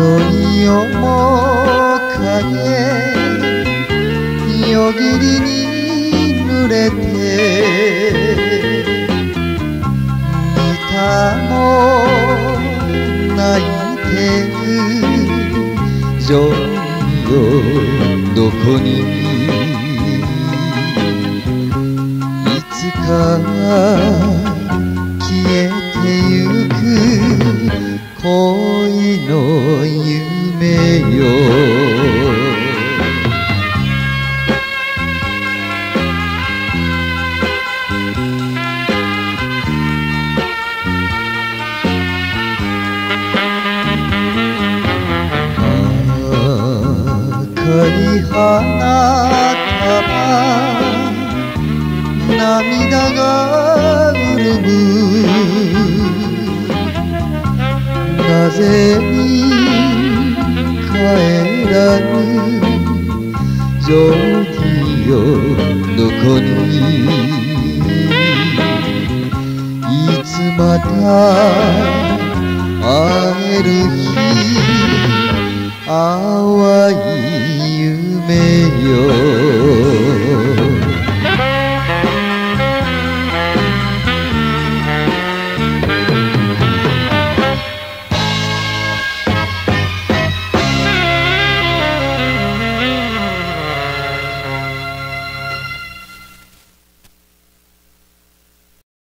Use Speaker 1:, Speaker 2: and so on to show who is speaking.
Speaker 1: よも影夜霧に濡れて見たも泣いてるジョンよどこに？いつか夢よ花束涙が潤む。なぜにぬジョーディよどこにいつまた会える日淡い夢よ。